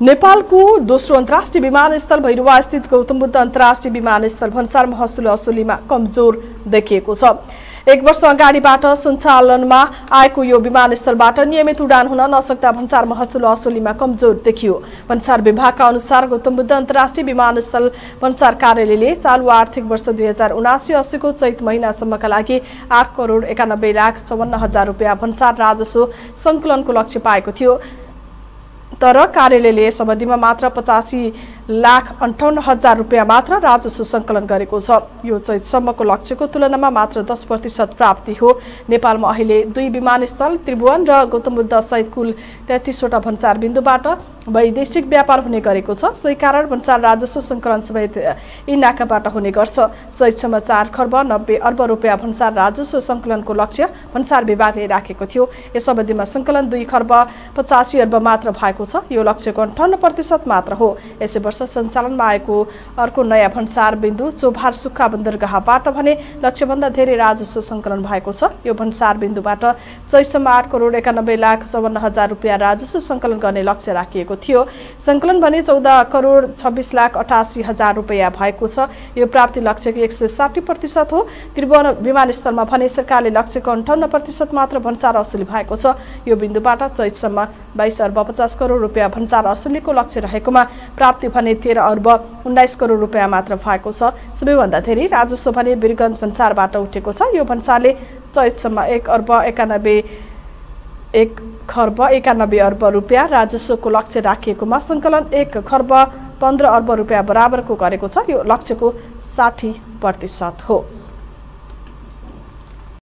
नेपालको दोस्रो अन्तर्राष्ट्रिय विमानस्थल भैरुवा स्थित गौतम बुद्ध अन्तर्राष्ट्रिय विमानस्थल भन्सार महसुल असुलीमा कमजोर देखिएको छ। एक वर्ष अगाडिबाट सञ्चालनमा आएको यो विमानस्थलबाट नियमित उडान हुन नसक्दा भन्सार महसुल असुलीमा कमजोर देखियो। भन्सार विभागका अनुसार गौतम बुद्ध अन्तर्राष्ट्रिय विमानस्थल भन्सार कार्यालयले चालु आर्थिक वर्ष दुई हजार उनासी अस्सीको चैत महिनासम्मका लागि आठ करोड एकानब्बे लाख चौवन्न हजार रुपियाँ भन्सार राजस्व सङ्कलनको लक्ष्य पाएको थियो। तर कार्यालयले यस अवधिमा मात्र पचासी लाख अन्ठाउन्न हजार रुपियाँ मात्र राजस्व सङ्कलन गरेको छ। यो चैतसम्मको लक्ष्यको तुलनामा मात्र दस प्रतिशत प्राप्ति हो। नेपालमा अहिले दुई विमानस्थल त्रिभुवन र गौतम बुद्ध सहित कुल तेत्तिसवटा भन्सार बिन्दुबाट वैदेशिक व्यापार हुने गरेको छ। सोही कारण भन्सार राजस्व सङ्कलन समेत यी नाकाबाट हुने गर्छ। चैतसम्म चार खर्ब नब्बे अर्ब रुपियाँ भन्सार राजस्व सङ्कलनको लक्ष्य भन्सार विभागले राखेको थियो। यस अवधिमा सङ्कलन दुई खर्ब पचासी अर्ब मात्र भएको छ। यो लक्ष्यको अन्ठाउन्न प्रतिशत मात्र हो। यसै वर्ष सञ्चालनमा आएको अर्को नयाँ भन्सार बिन्दु चोभार सुक्खा बन्दरगाहबाट भने लक्ष्यभन्दा धेरै राजस्व सङ्कलन भएको छ। यो भन्सार बिन्दुबाट चैतसम्म आठ करोड एकानब्बे लाख चौवन्न हजार रुपियाँ राजस्व सङ्कलन गर्ने लक्ष्य राखिएको थियो। सङ्कलन भने चौध करोड छब्बिस लाख अठासी हजार रुपियाँ भएको छ। यो प्राप्ति लक्ष्यको एक सय साठी प्रतिशत हो। त्रिभुवन विमानस्थलमा भने सरकारले लक्ष्यको अन्ठाउन्न प्रतिशत मात्र भन्सार असुली भएको छ। यो बिन्दुबाट चैतसम्म बाइस अर्ब पचास करोड रुपियाँ भन्सार असुलीको लक्ष्य रहेकोमा प्राप्ति भने तेह्र अर्ब उन्नाइस करोड रुपियाँ मात्र भएको छ। सबैभन्दा धेरै राजस्व भने वीरगञ्ज भन्सारबाट उठेको छ। यो भन्सारले चैतसम्म एक अर्ब एकानब्बे एक खर्ब एकानब्बे अर्ब रुपियाँ राजस्वको लक्ष्य राखिएकोमा सङ्कलन एक खर्ब पन्ध्र अर्ब रुपियाँ बराबरको गरेको छ। यो लक्ष्यको साठी प्रतिशत हो।